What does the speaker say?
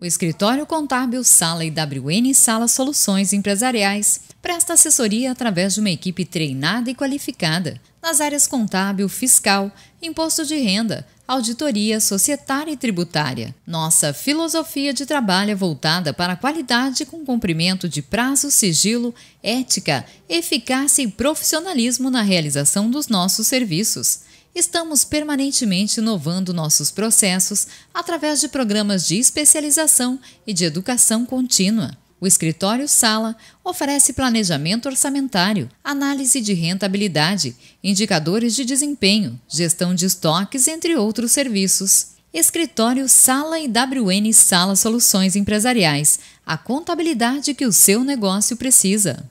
O escritório contábil Sala IWN Sala Soluções Empresariais presta assessoria através de uma equipe treinada e qualificada nas áreas contábil, fiscal, imposto de renda, auditoria societária e tributária. Nossa filosofia de trabalho é voltada para a qualidade com cumprimento de prazo, sigilo, ética, eficácia e profissionalismo na realização dos nossos serviços. Estamos permanentemente inovando nossos processos através de programas de especialização e de educação contínua. O escritório Sala oferece planejamento orçamentário, análise de rentabilidade, indicadores de desempenho, gestão de estoques, entre outros serviços. Escritório Sala e WN Sala Soluções Empresariais, a contabilidade que o seu negócio precisa.